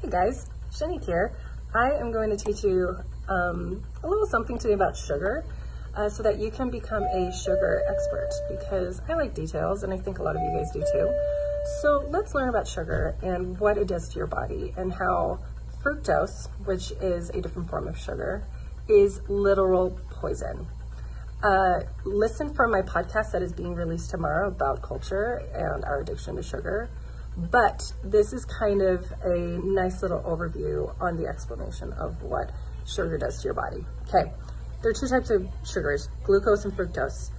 Hey guys, Shanique here. I am going to teach you um, a little something today about sugar uh, so that you can become a sugar expert because I like details and I think a lot of you guys do too. So let's learn about sugar and what it does to your body and how fructose, which is a different form of sugar, is literal poison. Uh, listen for my podcast that is being released tomorrow about culture and our addiction to sugar. But this is kind of a nice little overview on the explanation of what sugar does to your body. Okay, there are two types of sugars, glucose and fructose.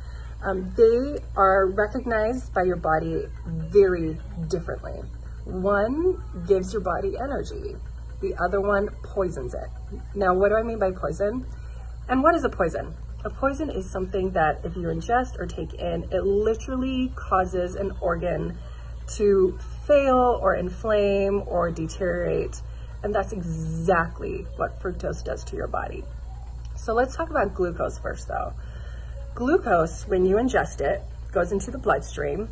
Um, they are recognized by your body very differently. One gives your body energy, the other one poisons it. Now, what do I mean by poison? And what is a poison? A poison is something that if you ingest or take in, it literally causes an organ to fail or inflame or deteriorate. And that's exactly what fructose does to your body. So let's talk about glucose first though. Glucose, when you ingest it, goes into the bloodstream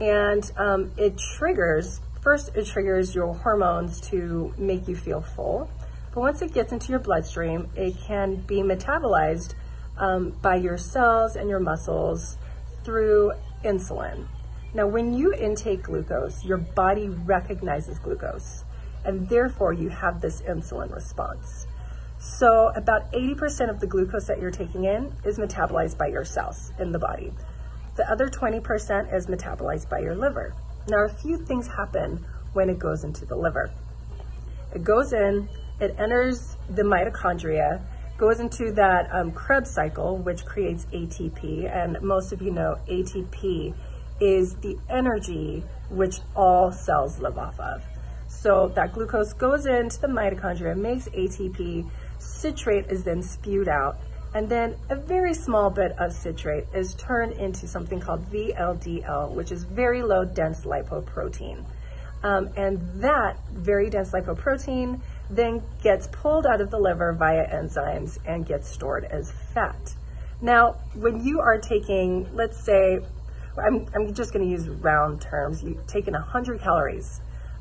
and um, it triggers, first it triggers your hormones to make you feel full. But once it gets into your bloodstream, it can be metabolized um, by your cells and your muscles through insulin. Now, when you intake glucose, your body recognizes glucose, and therefore you have this insulin response. So, about 80% of the glucose that you're taking in is metabolized by your cells in the body. The other 20% is metabolized by your liver. Now, a few things happen when it goes into the liver. It goes in, it enters the mitochondria, goes into that um, Krebs cycle, which creates ATP. And most of you know ATP is the energy which all cells live off of. So that glucose goes into the mitochondria, makes ATP, citrate is then spewed out, and then a very small bit of citrate is turned into something called VLDL, which is very low dense lipoprotein. Um, and that very dense lipoprotein then gets pulled out of the liver via enzymes and gets stored as fat. Now, when you are taking, let's say, I'm, I'm just going to use round terms. You taking 100 calories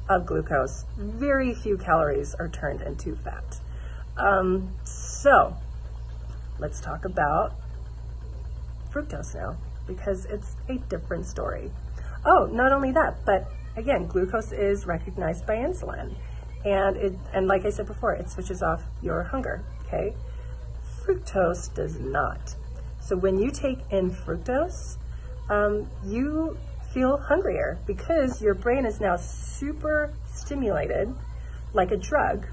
of glucose, very few calories are turned into fat. Um, so let's talk about fructose now because it's a different story. Oh, not only that, but again, glucose is recognized by insulin. And it and like I said before, it switches off your hunger, okay? Fructose does not. So when you take in fructose, um, you feel hungrier because your brain is now super stimulated like a drug,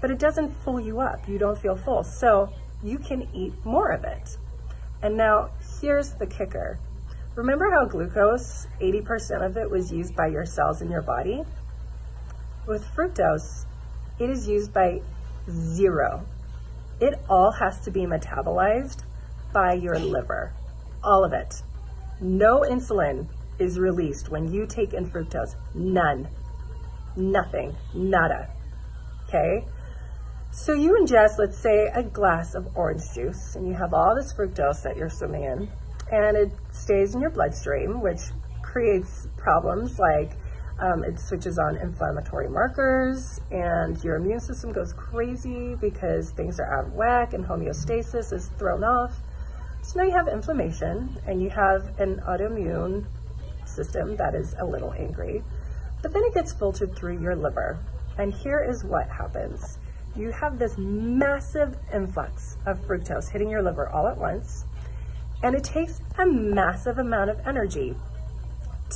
but it doesn't fill you up. You don't feel full. So you can eat more of it. And now here's the kicker. Remember how glucose, 80% of it was used by your cells in your body? With fructose, it is used by zero. It all has to be metabolized by your liver, all of it. No insulin is released when you take in fructose. None. Nothing. Nada. Okay? So you ingest, let's say, a glass of orange juice, and you have all this fructose that you're swimming in, and it stays in your bloodstream, which creates problems like um, it switches on inflammatory markers, and your immune system goes crazy because things are out of whack and homeostasis is thrown off. So now you have inflammation and you have an autoimmune system that is a little angry, but then it gets filtered through your liver. And here is what happens. You have this massive influx of fructose hitting your liver all at once, and it takes a massive amount of energy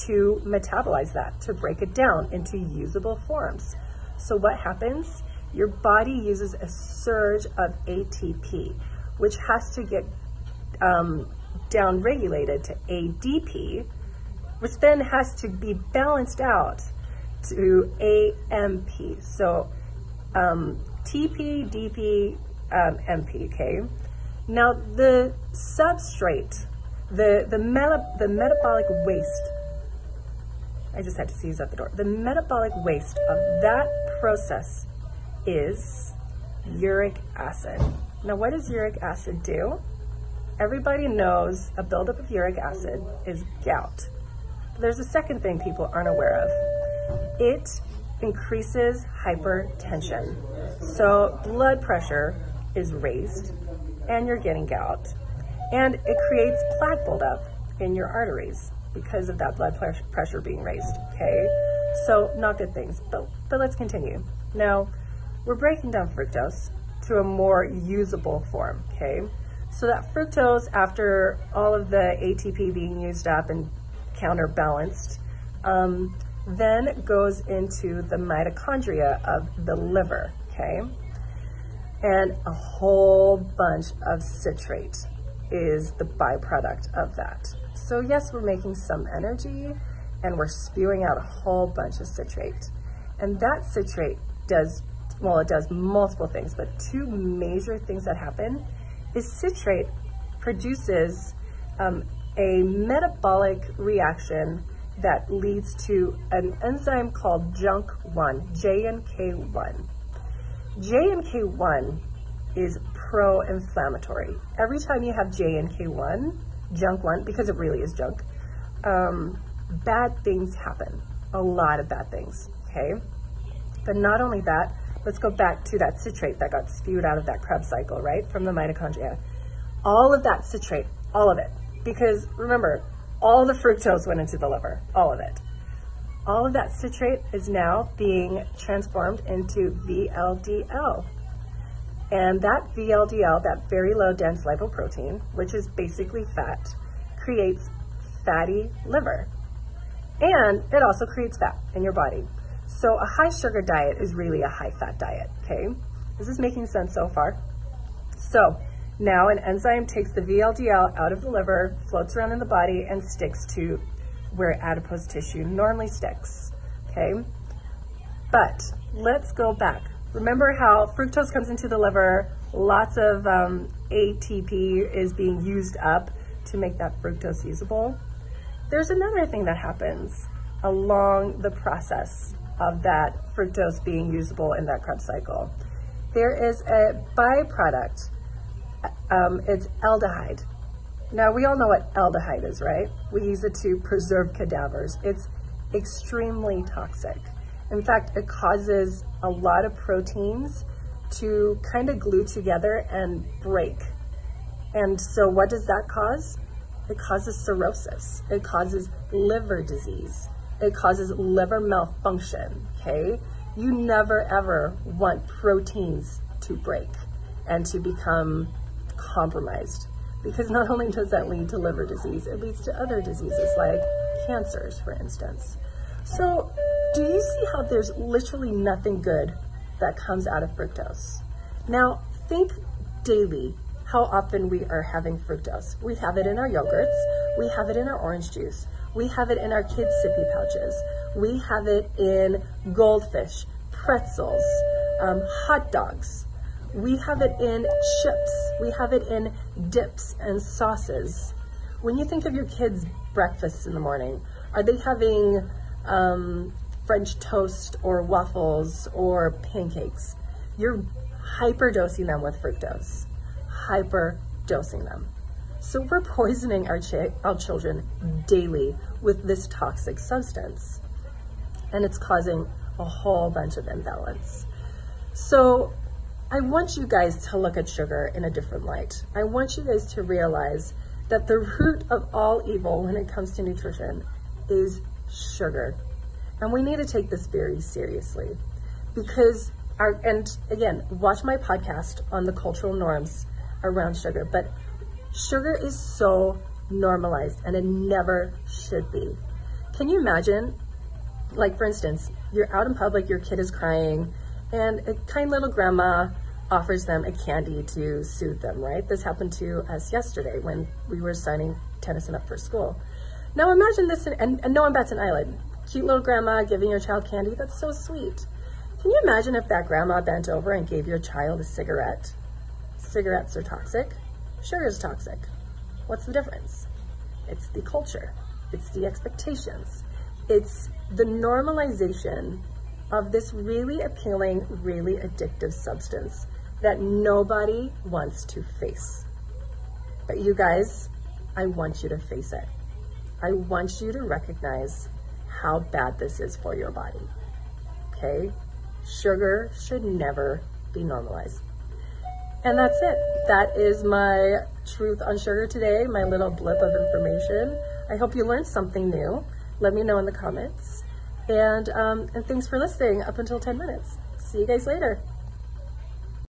to metabolize that, to break it down into usable forms. So what happens? Your body uses a surge of ATP, which has to get um, down regulated to ADP, which then has to be balanced out to AMP. So um, TP, DP, um, MP, okay? Now the substrate, the, the, meta, the metabolic waste, I just had to seize at the door. The metabolic waste of that process is uric acid. Now what does uric acid do? Everybody knows a buildup of uric acid is gout. But there's a second thing people aren't aware of. It increases hypertension. So blood pressure is raised and you're getting gout. And it creates plaque buildup in your arteries because of that blood pressure being raised, okay? So not good things, but, but let's continue. Now, we're breaking down fructose to a more usable form, okay? So that fructose, after all of the ATP being used up and counterbalanced, um, then goes into the mitochondria of the liver, okay? And a whole bunch of citrate is the byproduct of that. So yes, we're making some energy and we're spewing out a whole bunch of citrate. And that citrate does, well, it does multiple things, but two major things that happen is citrate produces um, a metabolic reaction that leads to an enzyme called JUNK1, JNK1. JNK1 is pro-inflammatory. Every time you have JNK1, junk one, because it really is junk, um, bad things happen. A lot of bad things, okay? But not only that, let's go back to that citrate that got spewed out of that Krebs cycle, right? From the mitochondria. All of that citrate, all of it. Because remember, all the fructose went into the liver, all of it. All of that citrate is now being transformed into VLDL. And that VLDL, that very low dense lipoprotein, which is basically fat, creates fatty liver. And it also creates fat in your body. So a high sugar diet is really a high fat diet, okay? Is this making sense so far? So now an enzyme takes the VLDL out of the liver, floats around in the body, and sticks to where adipose tissue normally sticks, okay? But let's go back. Remember how fructose comes into the liver, lots of um, ATP is being used up to make that fructose usable. There's another thing that happens along the process of that fructose being usable in that Krebs cycle. There is a byproduct, um, it's aldehyde. Now we all know what aldehyde is, right? We use it to preserve cadavers. It's extremely toxic. In fact, it causes a lot of proteins to kind of glue together and break. And so what does that cause? It causes cirrhosis. It causes liver disease. It causes liver malfunction, okay? You never ever want proteins to break and to become compromised because not only does that lead to liver disease, it leads to other diseases like cancers, for instance. So do you see how there's literally nothing good that comes out of fructose? Now, think daily how often we are having fructose. We have it in our yogurts, we have it in our orange juice, we have it in our kids' sippy pouches, we have it in goldfish, pretzels, um, hot dogs, we have it in chips, we have it in dips and sauces. When you think of your kids' breakfasts in the morning, are they having um, French toast or waffles or pancakes. You're hyper dosing them with fructose, hyper dosing them. So we're poisoning our, ch our children daily with this toxic substance, and it's causing a whole bunch of imbalance. So I want you guys to look at sugar in a different light. I want you guys to realize that the root of all evil when it comes to nutrition is sugar. And we need to take this very seriously because our, and again, watch my podcast on the cultural norms around sugar, but sugar is so normalized and it never should be. Can you imagine, like for instance, you're out in public, your kid is crying, and a kind little grandma offers them a candy to soothe them, right? This happened to us yesterday when we were signing Tennyson up for school. Now imagine this, and, and no one bats an eyelid cute little grandma giving your child candy. That's so sweet. Can you imagine if that grandma bent over and gave your child a cigarette? Cigarettes are toxic. Sugar is toxic. What's the difference? It's the culture. It's the expectations. It's the normalization of this really appealing, really addictive substance that nobody wants to face. But you guys, I want you to face it. I want you to recognize how bad this is for your body. okay? Sugar should never be normalized. And that's it. That is my truth on sugar today, my little blip of information. I hope you learned something new. Let me know in the comments. And, um, and thanks for listening up until 10 minutes. See you guys later.